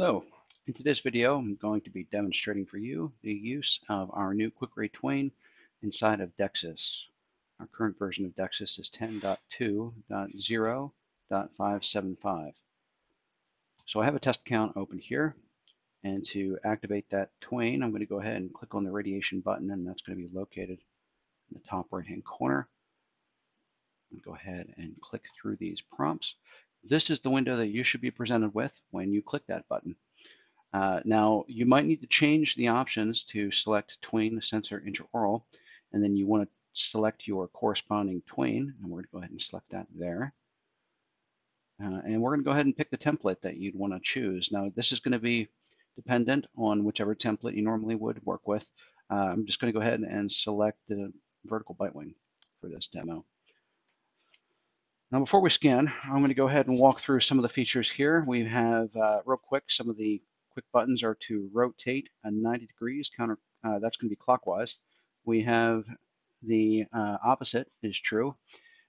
Hello. In today's video, I'm going to be demonstrating for you the use of our new QuickRay Twain inside of DEXIS. Our current version of DEXIS is 10.2.0.575. So I have a test account open here, and to activate that Twain, I'm going to go ahead and click on the radiation button, and that's going to be located in the top right-hand corner. Go ahead and click through these prompts. This is the window that you should be presented with when you click that button. Uh, now, you might need to change the options to select Twain Sensor Intraoral, and then you want to select your corresponding Twain, and we're going to go ahead and select that there. Uh, and we're going to go ahead and pick the template that you'd want to choose. Now, this is going to be dependent on whichever template you normally would work with. Uh, I'm just going to go ahead and select the vertical bite wing for this demo. Now, before we scan, I'm going to go ahead and walk through some of the features here. We have, uh, real quick, some of the quick buttons are to rotate a 90 degrees, counter. Uh, that's going to be clockwise. We have the uh, opposite is true.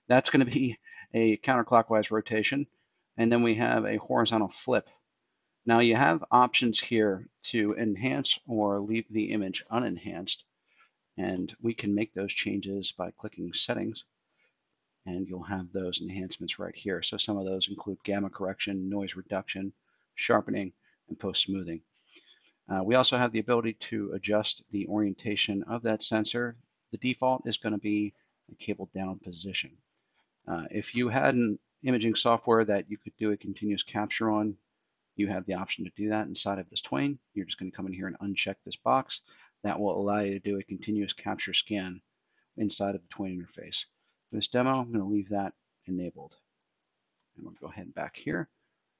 That's going to be a counterclockwise rotation. And then we have a horizontal flip. Now you have options here to enhance or leave the image unenhanced. And we can make those changes by clicking settings and you'll have those enhancements right here. So some of those include gamma correction, noise reduction, sharpening, and post-smoothing. Uh, we also have the ability to adjust the orientation of that sensor. The default is going to be a cable down position. Uh, if you had an imaging software that you could do a continuous capture on, you have the option to do that inside of this Twain. You're just going to come in here and uncheck this box. That will allow you to do a continuous capture scan inside of the Twain interface. For this demo, I'm going to leave that enabled. And we'll go ahead and back here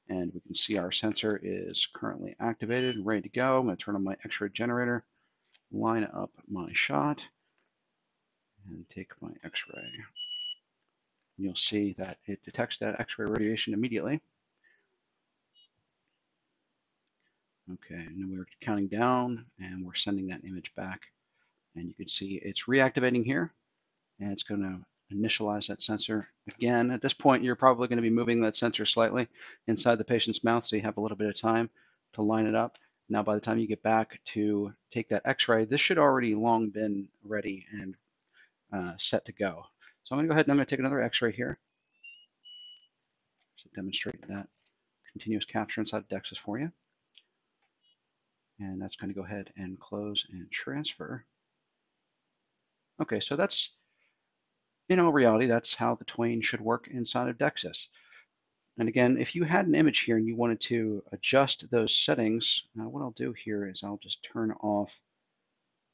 and we can see our sensor is currently activated and ready to go. I'm going to turn on my X-ray generator, line up my shot, and take my X-ray. You'll see that it detects that X-ray radiation immediately. Okay, and then we're counting down and we're sending that image back. And you can see it's reactivating here and it's going to initialize that sensor. Again, at this point, you're probably going to be moving that sensor slightly inside the patient's mouth, so you have a little bit of time to line it up. Now, by the time you get back to take that x-ray, this should already long been ready and uh, set to go. So I'm going to go ahead and I'm going to take another x-ray here to demonstrate that continuous capture inside of DEXIS for you. And that's going to go ahead and close and transfer. Okay, so that's in all reality, that's how the Twain should work inside of DEXIS. And again, if you had an image here and you wanted to adjust those settings, uh, what I'll do here is I'll just turn off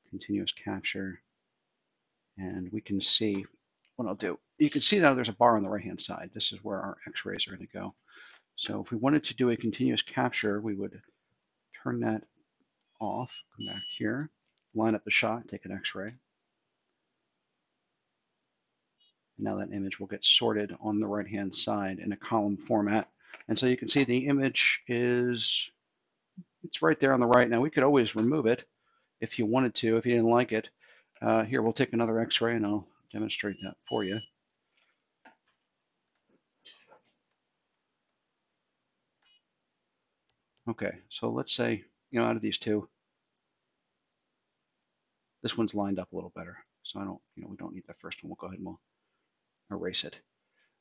continuous capture and we can see what I'll do. You can see now there's a bar on the right hand side. This is where our x-rays are going to go. So if we wanted to do a continuous capture, we would turn that off, come back here, line up the shot, take an x-ray. Now that image will get sorted on the right-hand side in a column format. And so you can see the image is, it's right there on the right. Now we could always remove it if you wanted to, if you didn't like it. Uh, here, we'll take another x-ray and I'll demonstrate that for you. Okay, so let's say, you know, out of these two, this one's lined up a little better. So I don't, you know, we don't need that first one. We'll go ahead and we'll erase it.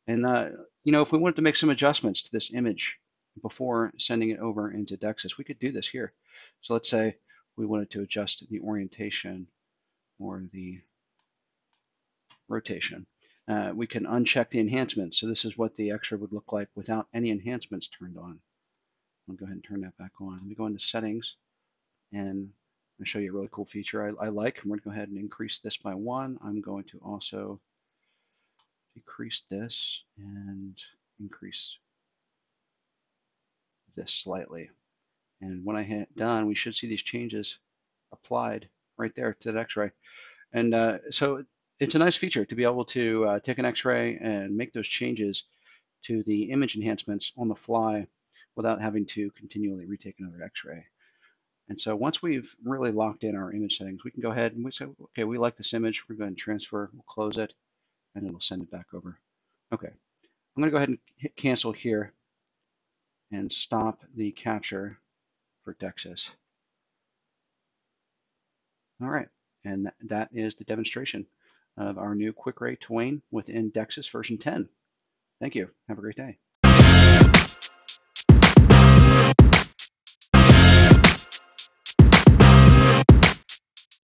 And, uh, you know, if we wanted to make some adjustments to this image before sending it over into DEXIS, we could do this here. So let's say we wanted to adjust the orientation or the rotation. Uh, we can uncheck the enhancements. So this is what the X-ray would look like without any enhancements turned on. I'll go ahead and turn that back on. Let me go into settings and I'll show you a really cool feature I, I like. I'm going to go ahead and increase this by one. I'm going to also decrease this and increase this slightly. And when I hit done, we should see these changes applied right there to that x-ray. And uh, so it's a nice feature to be able to uh, take an x-ray and make those changes to the image enhancements on the fly without having to continually retake another x-ray. And so once we've really locked in our image settings, we can go ahead and we say, okay, we like this image. We're going to transfer, we'll close it and it'll send it back over. Okay, I'm going to go ahead and hit cancel here and stop the capture. for DEXIS. All right, and that is the demonstration of our new QuickRay Twain within DEXIS version 10. Thank you. Have a great day.